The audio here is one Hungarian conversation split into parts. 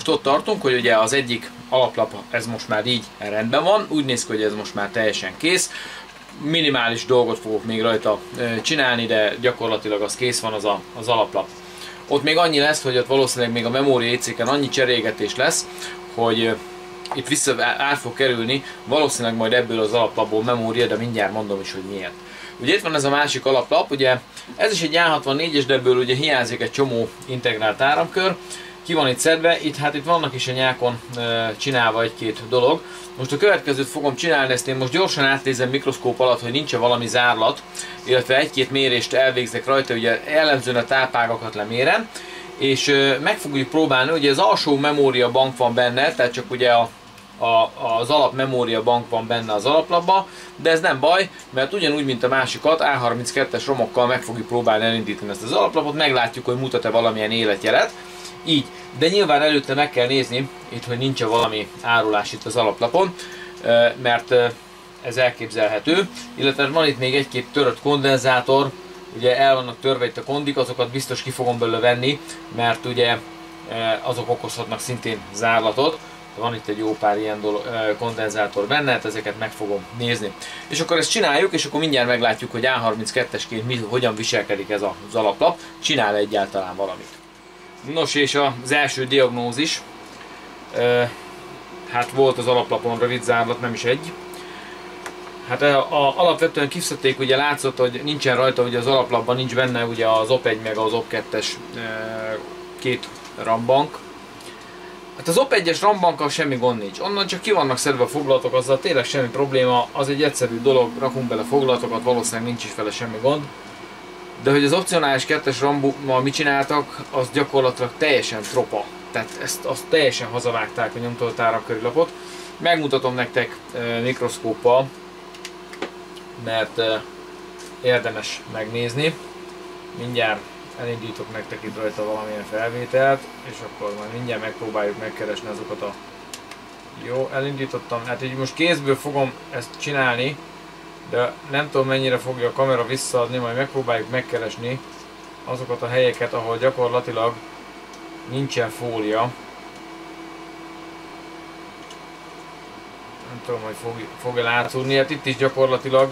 Most ott tartunk, hogy ugye az egyik alaplap, ez most már így rendben van, úgy néz ki, hogy ez most már teljesen kész. Minimális dolgot fogok még rajta csinálni, de gyakorlatilag az kész van az, a, az alaplap. Ott még annyi lesz, hogy ott valószínűleg még a memória éjszéken annyi cserégetés lesz, hogy itt vissza át fog kerülni, valószínűleg majd ebből az alaplapból memória, de mindjárt mondom is, hogy miért. Ugye itt van ez a másik alaplap, ugye ez is egy A64-es, de ebből ugye hiányzik egy csomó integrált áramkör, ki van itt szedve, itt hát itt vannak is a nyákon e, csinálva egy-két dolog. Most a következőt fogom csinálni, ezt én most gyorsan átnézem mikroszkóp alatt, hogy nincs -e valami zárlat, illetve egy-két mérést elvégzek rajta, ugye jellemzően a tápágakat lemérem, és e, meg fogjuk próbálni, ugye az alsó memória bank van benne, tehát csak ugye a a, az alap memória bank van benne az alaplapba, de ez nem baj, mert ugyanúgy, mint a másikat, A32-es romokkal meg fogjuk próbálni elindítani ezt az alaplapot, meglátjuk, hogy mutat-e valamilyen életjelet. Így, de nyilván előtte meg kell nézni, itt, hogy nincs -e valami árulás itt az alaplapon, mert ez elképzelhető, illetve van itt még egy-két törött kondenzátor, ugye el vannak törve itt a kondik, azokat biztos ki fogom belőle venni, mert ugye azok okozhatnak szintén zárlatot, van itt egy jó pár ilyen dolog, kondenzátor benne, hát ezeket meg fogom nézni. És akkor ezt csináljuk, és akkor mindjárt meglátjuk, hogy A32-esként mi, hogyan viselkedik ez az alaplap, csinál egyáltalán valamit. Nos, és az első diagnózis, hát volt az alaplapon rövid zárlat, nem is egy. Hát a, a, alapvetően kifszették, ugye látszott, hogy nincsen rajta, ugye az alaplapban nincs benne ugye az OP1 meg az OP2-es e, két rambank, Hát az OP1-es rambankkal semmi gond nincs. Onnan csak ki vannak szedve a foglalatok, azzal tényleg semmi probléma, az egy egyszerű dolog, rakunk bele foglalatokat, valószínűleg nincs is vele semmi gond. De hogy az opcionális kettes rambummal mit csináltak, az gyakorlatilag teljesen tropa. Tehát ezt azt teljesen hazavágták a nyomtatott áramkörilapot. Megmutatom nektek e, mikroszkóppal, mert e, érdemes megnézni. Mindjárt elindítok nektek itt rajta valamilyen felvételt, és akkor majd mindjárt megpróbáljuk megkeresni azokat a... Jó, elindítottam, hát így most kézből fogom ezt csinálni, de nem tudom mennyire fogja a kamera visszaadni, majd megpróbáljuk megkeresni azokat a helyeket, ahol gyakorlatilag nincsen fólia. Nem tudom, hogy fog, fog-e látszódni, hát itt is gyakorlatilag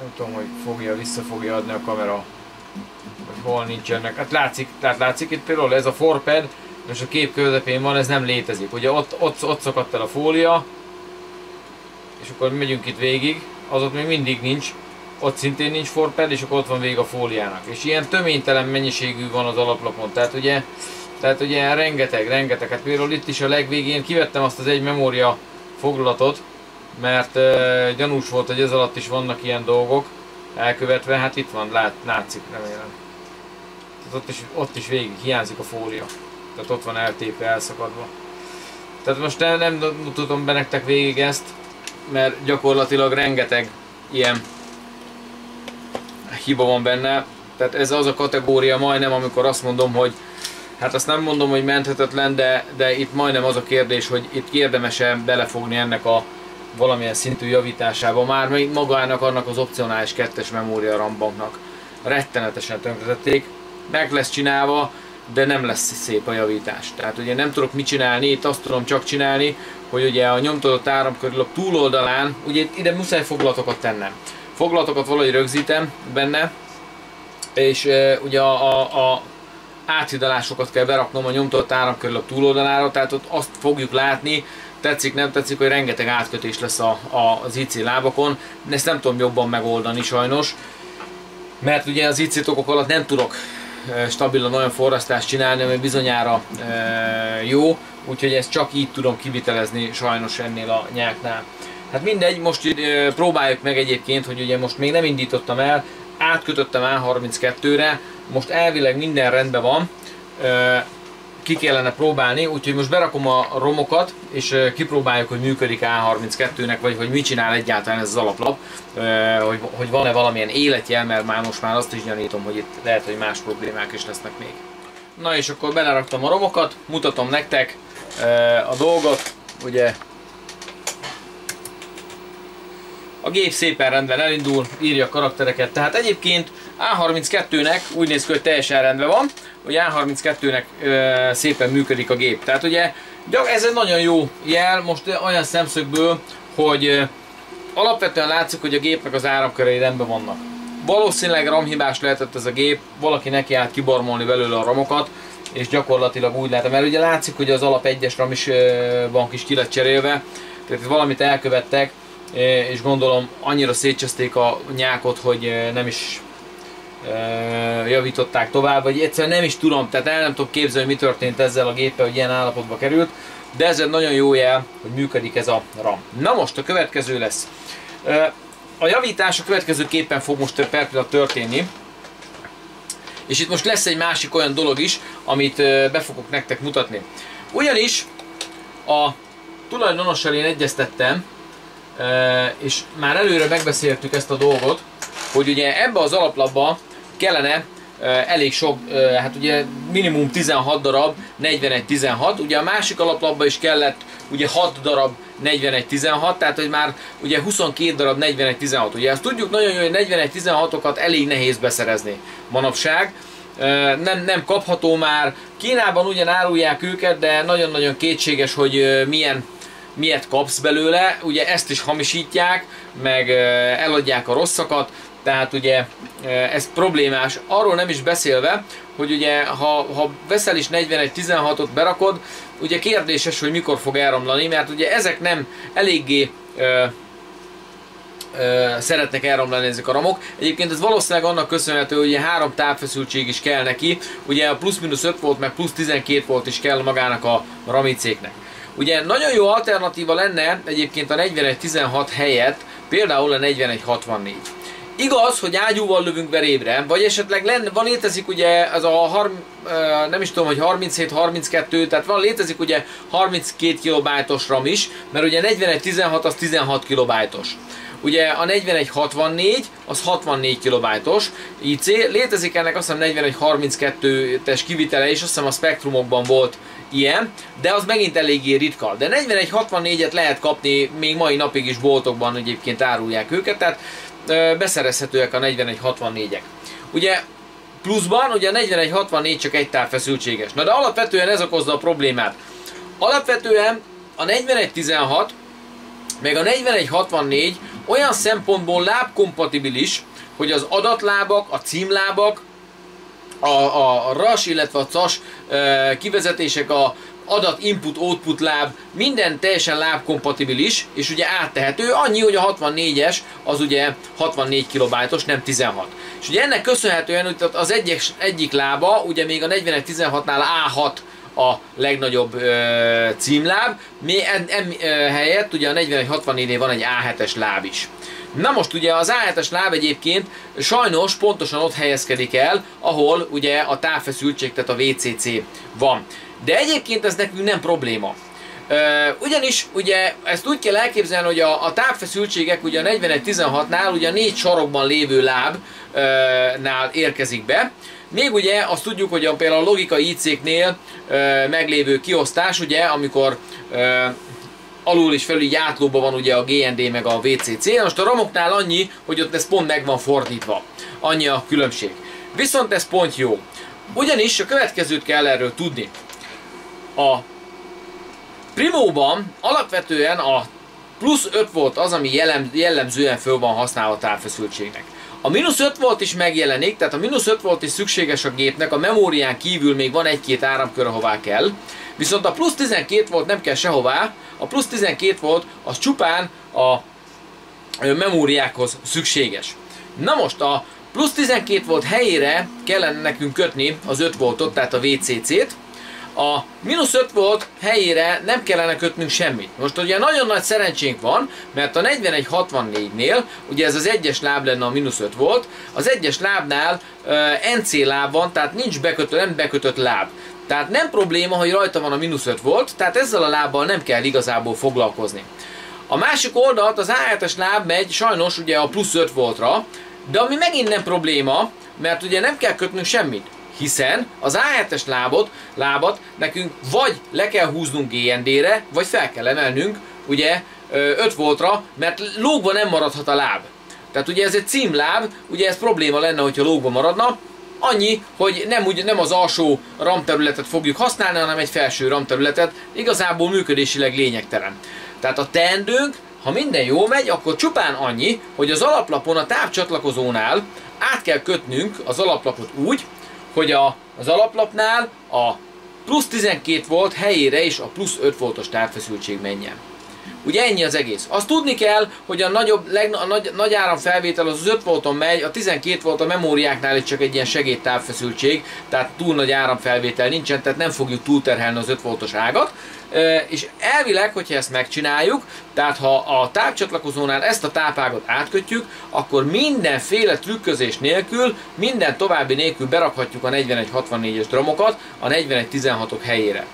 nem tudom, hogy fogja, vissza fogja adni a kamera, hogy hol nincsenek. Hát látszik, tehát látszik itt például ez a forped, és a kép közepén van, ez nem létezik. Ugye ott, ott, ott szakadt el a fólia, és akkor megyünk itt végig, az ott még mindig nincs, ott szintén nincs forped, és akkor ott van vég a fóliának. És ilyen töménytelen mennyiségű van az alaplapon, tehát ugye, tehát ugye rengeteg, rengeteg, hát például itt is a legvégén kivettem azt az egy memória foglalatot, mert uh, gyanús volt, hogy ez alatt is vannak ilyen dolgok elkövetve, hát itt van, lát, látszik, remélem. Tehát ott is, ott is végig hiányzik a fólia. Tehát ott van eltépve, elszakadva. Tehát most nem, nem tudom be nektek végig ezt, mert gyakorlatilag rengeteg ilyen hiba van benne. Tehát ez az a kategória majdnem, amikor azt mondom, hogy hát azt nem mondom, hogy menthetetlen, de, de itt majdnem az a kérdés, hogy itt érdemese belefogni ennek a valamilyen szintű javításába, már még magának annak az opcionális kettes memória rambanknak rettenetesen tönkretették, meg lesz csinálva, de nem lesz szép a javítás. Tehát ugye nem tudok mit csinálni, itt azt tudom csak csinálni, hogy ugye a nyomtatott áramkörülök túloldalán, ugye ide muszáj foglalatokat tennem. Foglalatokat valahogy rögzítem benne, és e, ugye a, a, a áthidalásokat kell beraknom a nyomtatott áramkörülök túloldalára, tehát ott azt fogjuk látni, tetszik, nem tetszik, hogy rengeteg átkötés lesz a, a, az IC lábakon. Ezt nem tudom jobban megoldani sajnos, mert ugye az IC tokok alatt nem tudok stabilan olyan forrasztást csinálni, ami bizonyára e, jó, úgyhogy ezt csak így tudom kivitelezni sajnos ennél a nyáknál. Hát mindegy, most e, próbáljuk meg egyébként, hogy ugye most még nem indítottam el, átkötöttem A32-re, most elvileg minden rendben van, e, ki kellene próbálni, úgyhogy most berakom a romokat, és kipróbáljuk, hogy működik A32-nek, vagy hogy mit csinál egyáltalán ez az alaplap, hogy, hogy van-e valamilyen életjel, mert már most már azt is gyanítom, hogy itt lehet, hogy más problémák is lesznek még. Na és akkor beleraktam a romokat, mutatom nektek a dolgot, ugye. A gép szépen rendben elindul, írja a karaktereket, tehát egyébként A32-nek úgy néz ki, hogy teljesen rendben van, hogy A32-nek szépen működik a gép. Tehát ugye ez egy nagyon jó jel most olyan szemszögből, hogy alapvetően látszik, hogy a gépnek az áramkörei rendben vannak. Valószínűleg ramhibás lehetett ez a gép, valaki neki állt kibarmolni belőle a ramokat, és gyakorlatilag úgy látom, mert ugye látszik, hogy az alap egyes ram is van kis ki lett cserélve, tehát itt valamit elkövettek, és gondolom annyira szétcseszték a nyákot, hogy nem is javították tovább, vagy egyszerűen nem is tudom, tehát el nem tudom képzelni, mi történt ezzel a géppel, hogy ilyen állapotba került, de ez egy nagyon jó jel, hogy működik ez a RAM. Na most a következő lesz. A javítás a következőképpen fog most per pillanat történni. És itt most lesz egy másik olyan dolog is, amit be fogok nektek mutatni. Ugyanis a tulajdonossal én egyeztettem, és már előre megbeszéltük ezt a dolgot, hogy ugye ebbe az alaplapba kellene elég sok, hát ugye minimum 16 darab 41-16, ugye a másik alaplapba is kellett ugye 6 darab 41-16, tehát hogy már ugye 22 darab 41-16. Ugye azt tudjuk nagyon jó, hogy 41-16-okat elég nehéz beszerezni manapság, nem, nem kapható már. Kínában ugyan árulják őket, de nagyon-nagyon kétséges, hogy milyen miért kapsz belőle, ugye ezt is hamisítják, meg eladják a rosszakat, tehát ugye ez problémás. Arról nem is beszélve, hogy ugye ha, ha veszel is 41-16-ot berakod, ugye kérdéses, hogy mikor fog elromlani, mert ugye ezek nem eléggé ö, ö, szeretnek elromlani ezek a ramok. Egyébként ez valószínűleg annak köszönhető, hogy ugye három távfeszültség is kell neki, ugye a plusz-minusz 5 volt, meg plusz 12 volt is kell magának a ramicéknek. Ugye nagyon jó alternatíva lenne egyébként a 41-16 helyett például a 41-64. Igaz, hogy ágyúval lövünk verébre, vagy esetleg lenne, van létezik ugye ez a harm, nem is tudom, hogy 37-32, tehát van létezik ugye 32 kilobájtos RAM is, mert ugye 41-16 az 16 kilobájtos. Ugye a 4164 az 64 kilobájtos IC, létezik ennek azt hiszem 4132-es kivitele és azt hiszem a spektrumokban volt ilyen, de az megint eléggé ritka. De 4164-et lehet kapni, még mai napig is boltokban egyébként árulják őket, tehát beszerezhetőek a 4164-ek. Ugye pluszban ugye a 4164 csak egy távfeszültséges. Na de alapvetően ez okozza a problémát. Alapvetően a 4116 meg a 4164 olyan szempontból lábkompatibilis, hogy az adatlábak, a címlábak, a, a RAS, illetve a CAS kivezetések, a adat input output láb, minden teljesen lábkompatibilis, és ugye áttehető, annyi, hogy a 64-es az ugye 64 kilobájtos, nem 16. És ugye ennek köszönhetően hogy az egyik, egyik lába, ugye még a 41-16-nál A6 a legnagyobb ö, címláb, mi en, ö, helyett ugye a 41-64-nél van egy A7-es láb is. Na most ugye az A7-es láb egyébként sajnos pontosan ott helyezkedik el, ahol ugye a távfeszültség, tehát a VCC van. De egyébként ez nekünk nem probléma. ugyanis ugye ezt úgy kell elképzelni, hogy a, a távfeszültségek ugye a 41-16-nál ugye a négy sarokban lévő lábnál érkezik be. Még ugye azt tudjuk, hogy a, például a logika IC-knél meglévő kiosztás, ugye, amikor alul és felül így átlóban van ugye a GND meg a VCC. Most a ramoknál annyi, hogy ott ez pont meg van fordítva. Annyi a különbség. Viszont ez pont jó. Ugyanis a következőt kell erről tudni. A Primóban alapvetően a plusz 5 volt az, ami jellem, jellemzően föl van használva távfeszültségnek. A mínusz 5 volt is megjelenik, tehát a mínusz 5 volt is szükséges a gépnek, a memórián kívül még van egy-két áramkör, ahová kell. Viszont a plusz 12 volt nem kell sehová, a plusz 12 volt az csupán a memóriákhoz szükséges. Na most a plusz 12 volt helyére kellene nekünk kötni az 5 voltot, tehát a VCC-t, a mínusz 5 volt helyére nem kellene kötnünk semmit. Most ugye nagyon nagy szerencsénk van, mert a 4164-nél, ugye ez az egyes láb lenne a mínusz 5 volt, az egyes lábnál uh, NC láb van, tehát nincs bekötő, nem bekötött láb. Tehát nem probléma, hogy rajta van a mínusz 5 volt, tehát ezzel a lábbal nem kell igazából foglalkozni. A másik oldalt az A7-es láb megy sajnos ugye a plusz 5 voltra, de ami megint nem probléma, mert ugye nem kell kötnünk semmit hiszen az A7-es lábot, lábat nekünk vagy le kell húznunk GND-re, vagy fel kell emelnünk ugye 5 voltra, mert lógva nem maradhat a láb. Tehát ugye ez egy címláb, ugye ez probléma lenne, hogyha lógva maradna, Annyi, hogy nem, úgy, nem az alsó RAM területet fogjuk használni, hanem egy felső RAM területet, igazából működésileg lényegtelen. Tehát a teendőnk, ha minden jól megy, akkor csupán annyi, hogy az alaplapon a távcsatlakozónál át kell kötnünk az alaplapot úgy, hogy a, az alaplapnál a plusz 12 volt helyére is a plusz 5 voltos távfeszültség menjen. Ugye ennyi az egész. Azt tudni kell, hogy a, nagyobb, leg, a nagy, nagy áramfelvétel az, az 5 volton megy, a 12 volt a memóriáknál itt csak egy ilyen segédtávfeszültség, tehát túl nagy áramfelvétel nincsen, tehát nem fogjuk túlterhelni az 5 voltos ágat. És elvileg, hogyha ezt megcsináljuk, tehát ha a távcsatlakozónál ezt a tápágot átkötjük, akkor mindenféle trükközés nélkül, minden további nélkül berakhatjuk a 4164-es dramokat a 4116-ok helyére.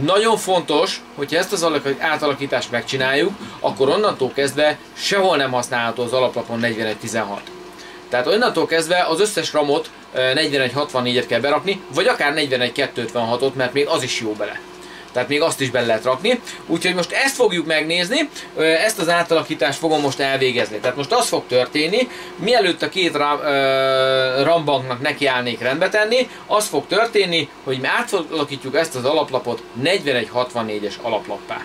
Nagyon fontos, hogyha ezt az átalakítást megcsináljuk, akkor onnantól kezdve sehol nem használható az alaplapon 4116. Tehát onnantól kezdve az összes ramot 4164-et kell berakni, vagy akár 41-256-ot, mert még az is jó bele. Tehát még azt is be lehet rakni. Úgyhogy most ezt fogjuk megnézni, ezt az átalakítást fogom most elvégezni. Tehát most az fog történni, mielőtt a két rambanknak nekiállnék rendbe tenni, az fog történni, hogy mi átalakítjuk ezt az alaplapot 4164-es alaplappá.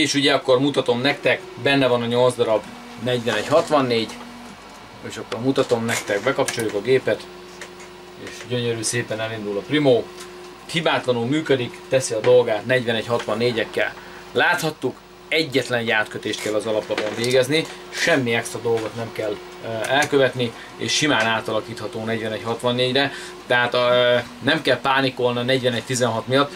És ugye akkor mutatom nektek, benne van a 8 darab 4164, és akkor mutatom nektek, bekapcsoljuk a gépet, és gyönyörű szépen elindul a Primo, hibátlanul működik, teszi a dolgát 4164-ekkel. Láthattuk, egyetlen játkötést kell az alaplapon végezni, semmi extra dolgot nem kell elkövetni, és simán átalakítható 4164-re, tehát nem kell pánikolni a 4116 miatt,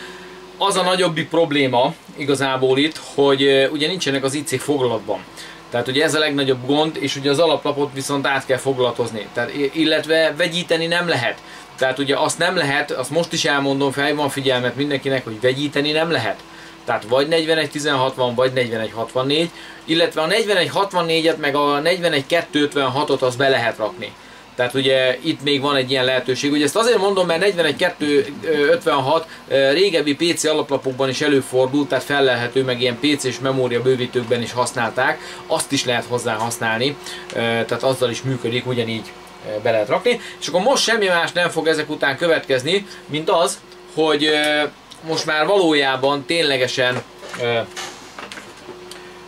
az a nagyobbi probléma igazából itt, hogy ugye nincsenek az IC foglalatban. Tehát ugye ez a legnagyobb gond, és ugye az alaplapot viszont át kell foglatozni. Tehát, illetve vegyíteni nem lehet. Tehát ugye azt nem lehet, azt most is elmondom fel, van figyelmet mindenkinek, hogy vegyíteni nem lehet. Tehát vagy 41-16 van, vagy 41-64, illetve a 41-64-et meg a 41-256-ot azt be lehet rakni. Tehát ugye itt még van egy ilyen lehetőség. Ugye ezt azért mondom, mert 41.256 régebbi PC alaplapokban is előfordult, tehát fellelhető, meg ilyen PC és memória bővítőkben is használták. Azt is lehet hozzá használni, tehát azzal is működik, ugyanígy be lehet rakni. És akkor most semmi más nem fog ezek után következni, mint az, hogy most már valójában ténylegesen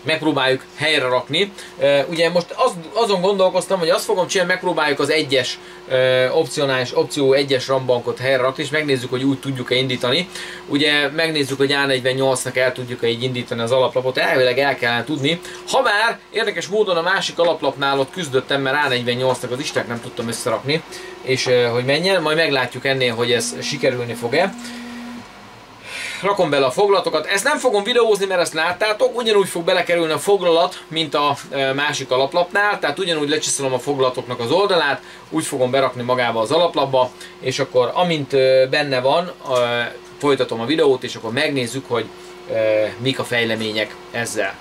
megpróbáljuk helyre rakni. Ugye most az, azon gondolkoztam, hogy azt fogom csinálni, megpróbáljuk az egyes opcionális opció egyes rambankot helyre rakni, és megnézzük, hogy úgy tudjuk-e indítani. Ugye megnézzük, hogy A48-nak el tudjuk-e így indítani az alaplapot, elvileg el kellene tudni. Ha már érdekes módon a másik alaplapnál ott küzdöttem, mert A48-nak az Isten nem tudtam összerakni, és hogy menjen, majd meglátjuk ennél, hogy ez sikerülni fog-e rakom bele a foglalatokat. Ezt nem fogom videózni, mert ezt láttátok, ugyanúgy fog belekerülni a foglalat, mint a másik alaplapnál, tehát ugyanúgy lecsiszolom a foglalatoknak az oldalát, úgy fogom berakni magába az alaplapba, és akkor amint benne van, folytatom a videót, és akkor megnézzük, hogy mik a fejlemények ezzel.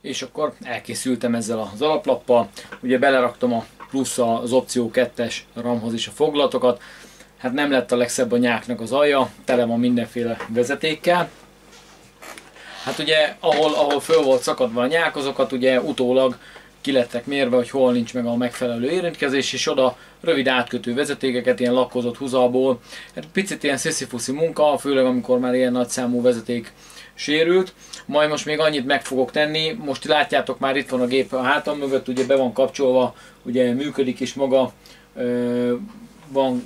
És akkor elkészültem ezzel az alaplappal, ugye beleraktam a plusz az opció 2-es RAM-hoz is a foglatokat. Hát nem lett a legszebb a nyáknak az alja, tele van mindenféle vezetékkel. Hát ugye, ahol, ahol föl volt szakadva a nyák, azokat ugye utólag ki lettek mérve, hogy hol nincs meg a megfelelő érintkezés, és oda rövid átkötő vezetékeket, ilyen lakkozott húzalból. Hát picit ilyen sziszifuszi munka, főleg amikor már ilyen nagy számú vezeték sérült. Majd most még annyit meg fogok tenni, most látjátok már itt van a gép a hátam mögött, ugye be van kapcsolva, ugye működik is maga, van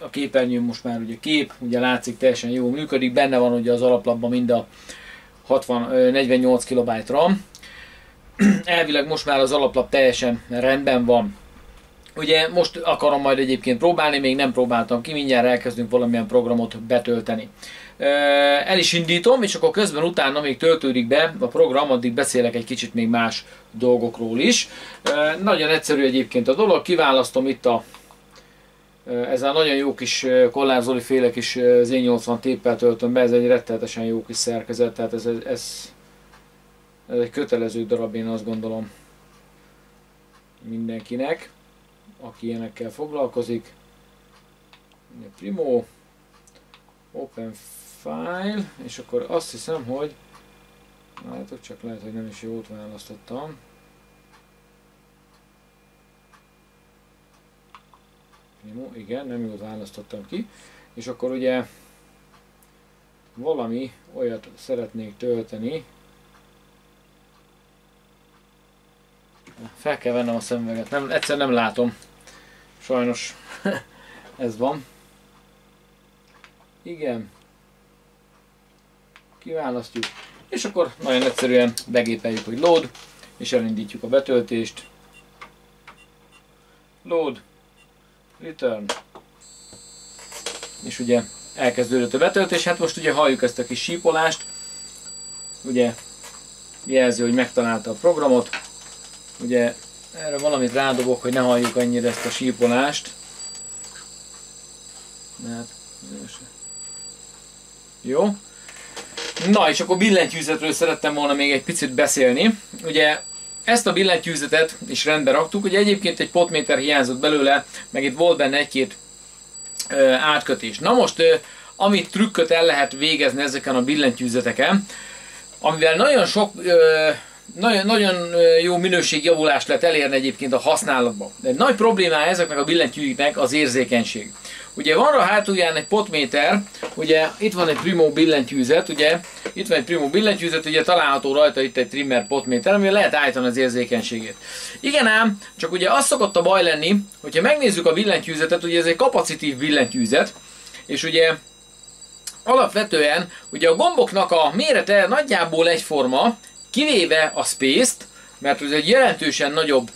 a képernyőn most már ugye kép, ugye látszik teljesen jó működik, benne van ugye az alaplapban mind a 60, 48 KB RAM. Elvileg most már az alaplap teljesen rendben van. Ugye most akarom majd egyébként próbálni, még nem próbáltam ki, mindjárt elkezdünk valamilyen programot betölteni. El is indítom, és akkor közben utána még töltődik be a program, addig beszélek egy kicsit még más dolgokról is. Nagyon egyszerű egyébként a dolog, kiválasztom itt a ez a nagyon jó kis kollárzoli féle kis Z80 téppel töltöm be, ez egy rettenetesen jó kis szerkezet, tehát ez, ez, ez, egy kötelező darab, én azt gondolom mindenkinek, aki ilyenekkel foglalkozik. Primo, Open File, és akkor azt hiszem, hogy látok, csak lehet, hogy nem is jót választottam. Igen, nem jót választottam ki. És akkor ugye valami olyat szeretnék tölteni. Fel kell vennem a szemüveget, nem, egyszer nem látom. Sajnos ez van. Igen. Kiválasztjuk. És akkor nagyon egyszerűen begépeljük, hogy load, és elindítjuk a betöltést. Load return. És ugye elkezdődött a betöltés, hát most ugye halljuk ezt a kis sípolást, ugye jelzi, hogy megtalálta a programot, ugye erre valamit rádobok, hogy ne halljuk annyira ezt a sípolást. Hát, jó. Na és akkor billentyűzetről szerettem volna még egy picit beszélni. Ugye ezt a billentyűzetet is rendbe raktuk, ugye egyébként egy potméter hiányzott belőle, meg itt volt benne egy-két átkötés. Na most, ö, amit trükköt el lehet végezni ezeken a billentyűzeteken, amivel nagyon sok ö, nagyon, nagyon jó minőségjavulást lehet elérni egyébként a használatban. De nagy problémája ezeknek a billentyűknek az érzékenység. Ugye van a hátulján egy potméter, ugye itt van egy Primo billentyűzet, ugye itt van egy Primo billentyűzet, ugye található rajta itt egy trimmer potméter, ami lehet állítani az érzékenységét. Igen ám, csak ugye az szokott a baj lenni, hogyha megnézzük a billentyűzetet, ugye ez egy kapacitív billentyűzet, és ugye alapvetően ugye a gomboknak a mérete nagyjából egyforma, kivéve a space-t, mert ez egy jelentősen nagyobb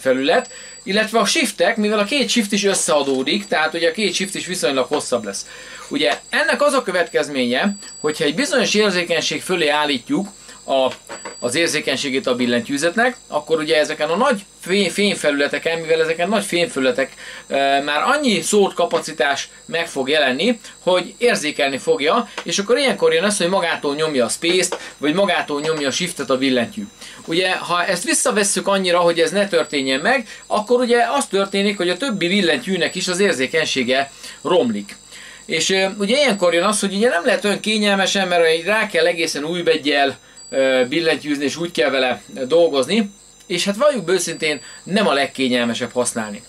felület, illetve a shiftek, mivel a két shift is összeadódik, tehát ugye a két shift is viszonylag hosszabb lesz. Ugye ennek az a következménye, hogyha egy bizonyos érzékenység fölé állítjuk a, az érzékenységét a billentyűzetnek, akkor ugye ezeken a nagy fényfelületeken, mivel ezeken nagy fényfelületek e, már annyi szórt kapacitás meg fog jelenni, hogy érzékelni fogja, és akkor ilyenkor jön az, hogy magától nyomja a space-t, vagy magától nyomja a shiftet a billentyű. Ugye, ha ezt visszavesszük annyira, hogy ez ne történjen meg, akkor ugye az történik, hogy a többi billentyűnek is az érzékenysége romlik. És e, ugye ilyenkor jön az, hogy ugye nem lehet olyan kényelmesen, mert rá kell egészen új begyel, billentyűzni, és úgy kell vele dolgozni, és hát valljuk őszintén nem a legkényelmesebb használni.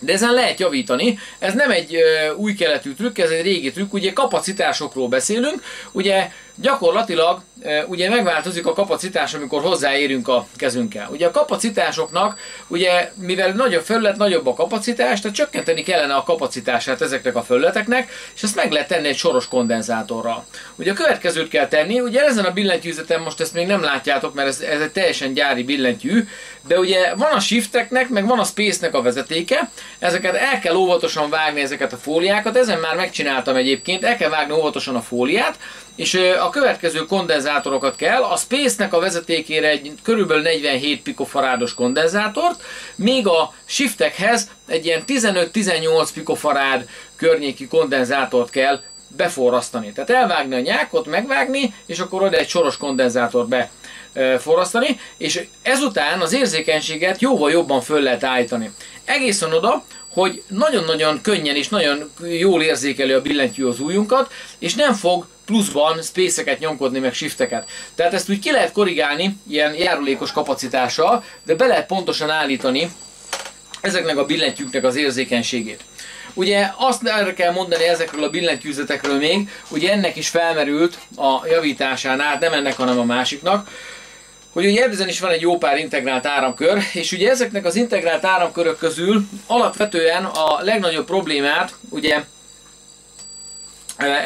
De ezen lehet javítani, ez nem egy új keletű trükk, ez egy régi trükk, ugye kapacitásokról beszélünk, ugye gyakorlatilag ugye megváltozik a kapacitás, amikor hozzáérünk a kezünkkel. Ugye a kapacitásoknak, ugye mivel nagyobb felület, nagyobb a kapacitás, tehát csökkenteni kellene a kapacitását ezeknek a felületeknek, és ezt meg lehet tenni egy soros kondenzátorral. Ugye a következőt kell tenni, ugye ezen a billentyűzeten most ezt még nem látjátok, mert ez, ez egy teljesen gyári billentyű, de ugye van a shifteknek, meg van a space-nek a vezetéke, ezeket el kell óvatosan vágni ezeket a fóliákat, ezen már megcsináltam egyébként, el kell vágni óvatosan a fóliát, és a következő kondenzátorokat kell, a Space-nek a vezetékére egy körülbelül 47 pikofarádos kondenzátort, még a shiftekhez egy ilyen 15-18 pikofarád környéki kondenzátort kell beforrasztani. Tehát elvágni a nyákot, megvágni, és akkor oda egy soros kondenzátort beforrasztani, és ezután az érzékenységet jóval jobban föl lehet állítani. Egészen oda, hogy nagyon-nagyon könnyen és nagyon jól érzékeli a billentyű az ujjunkat, és nem fog pluszban space nyomkodni, meg shifteket. Tehát ezt úgy ki lehet korrigálni ilyen járulékos kapacitással, de be lehet pontosan állítani ezeknek a billentyűknek az érzékenységét. Ugye azt erre kell mondani ezekről a billentyűzetekről még, ugye ennek is felmerült a javításánál, nem ennek, hanem a másiknak, hogy ugye ebben is van egy jó pár integrált áramkör, és ugye ezeknek az integrált áramkörök közül alapvetően a legnagyobb problémát, ugye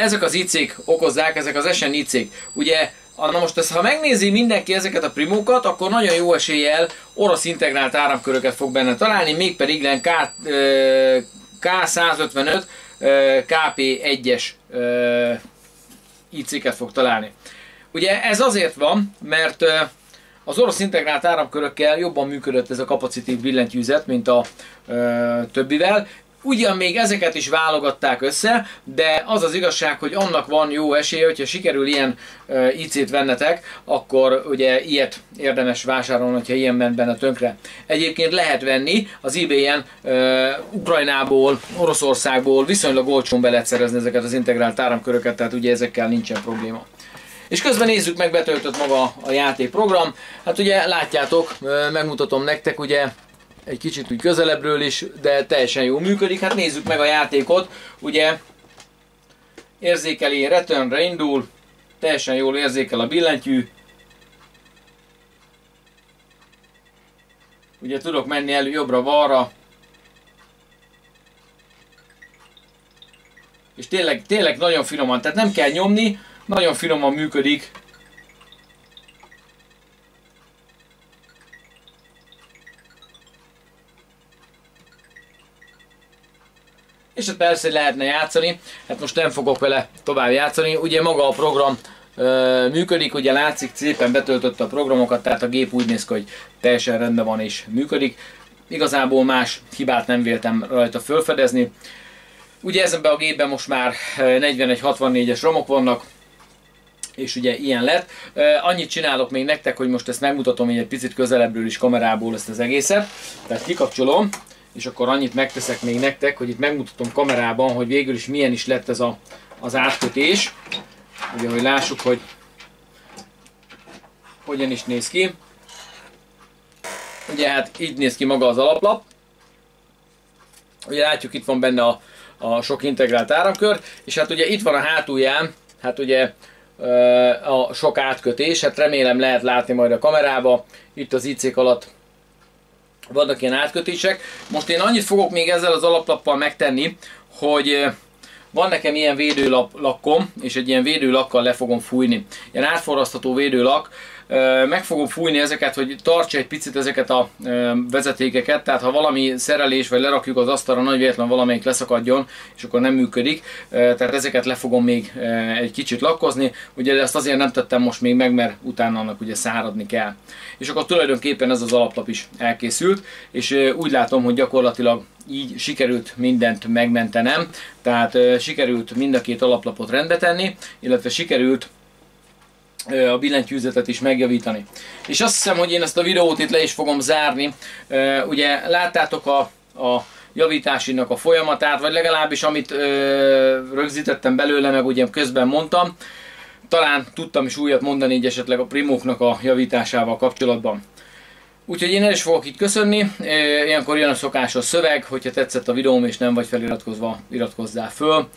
ezek az IC-k okozzák, ezek az SN IC-k. Ugye Na most ezt, ha megnézi mindenki ezeket a primókat, akkor nagyon jó eséllyel orosz integrált áramköröket fog benne találni, mégpedig K, K155 KP1-es IC-ket fog találni. Ugye ez azért van, mert az orosz integrált áramkörökkel jobban működött ez a kapacitív billentyűzet, mint a ö, többivel. Ugyan még ezeket is válogatták össze, de az az igazság, hogy annak van jó esélye, hogyha sikerül ilyen IC-t vennetek, akkor ugye ilyet érdemes vásárolni, hogyha ilyen ment benne tönkre. Egyébként lehet venni az eBay-en Ukrajnából, Oroszországból viszonylag olcsón be lehet szerezni ezeket az integrált áramköröket, tehát ugye ezekkel nincsen probléma. És közben nézzük meg, betöltött maga a játékprogram. Hát ugye látjátok, megmutatom nektek, ugye egy kicsit úgy közelebbről is, de teljesen jól működik. Hát nézzük meg a játékot, ugye érzékeli, returnre indul, teljesen jól érzékel a billentyű. Ugye tudok menni elő jobbra-balra. És tényleg, tényleg nagyon finoman, tehát nem kell nyomni, nagyon finoman működik. És hát persze lehetne játszani, hát most nem fogok vele tovább játszani. Ugye maga a program ö, működik, ugye látszik, szépen betöltötte a programokat, tehát a gép úgy néz ki, hogy teljesen rendben van és működik. Igazából más hibát nem véltem rajta felfedezni. Ugye ezenben a gépben most már 41-64-es romok vannak, és ugye ilyen lett. Annyit csinálok még nektek, hogy most ezt megmutatom egy picit közelebbről is kamerából ezt az egészet. Tehát kikapcsolom, és akkor annyit megteszek még nektek, hogy itt megmutatom kamerában, hogy végül is milyen is lett ez a, az átkötés. Ugye, hogy lássuk, hogy hogyan is néz ki. Ugye hát így néz ki maga az alaplap. Ugye látjuk itt van benne a, a sok integrált áramkör, és hát ugye itt van a hátulján, hát ugye a sok átkötés, hát remélem lehet látni majd a kamerába, itt az IC alatt vannak ilyen átkötések. Most én annyit fogok még ezzel az alaplappal megtenni, hogy van nekem ilyen védőlakkom, és egy ilyen védőlakkal le fogom fújni. Ilyen átforrasztható védőlak, meg fogom fújni ezeket, hogy tartsa egy picit ezeket a vezetékeket, tehát ha valami szerelés, vagy lerakjuk az asztalra, nagy véletlen valamelyik leszakadjon, és akkor nem működik, tehát ezeket le fogom még egy kicsit lakkozni, ugye ezt azért nem tettem most még meg, mert utána annak ugye száradni kell. És akkor tulajdonképpen ez az alaplap is elkészült, és úgy látom, hogy gyakorlatilag így sikerült mindent megmentenem, tehát sikerült mind a két alaplapot rendbe tenni, illetve sikerült a billentyűzetet is megjavítani. És azt hiszem, hogy én ezt a videót itt le is fogom zárni. Ugye láttátok a, a javításinak a folyamatát, vagy legalábbis amit rögzítettem belőle, meg ugye közben mondtam. Talán tudtam is újat mondani így esetleg a primóknak a javításával kapcsolatban. Úgyhogy én el is fogok itt köszönni, ilyenkor jön a szokásos szöveg, hogyha tetszett a videóm és nem vagy feliratkozva, iratkozzál föl.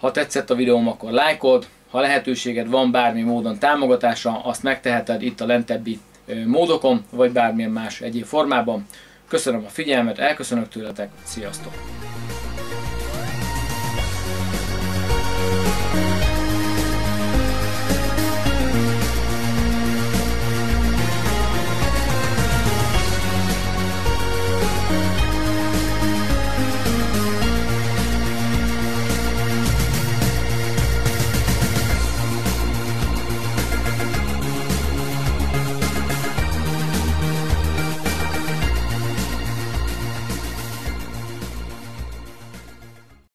Ha tetszett a videóm, akkor lájkod, ha lehetőséged van bármi módon támogatásra, azt megteheted itt a lentebbi módokon, vagy bármilyen más egyéb formában. Köszönöm a figyelmet, elköszönök tőletek, sziasztok!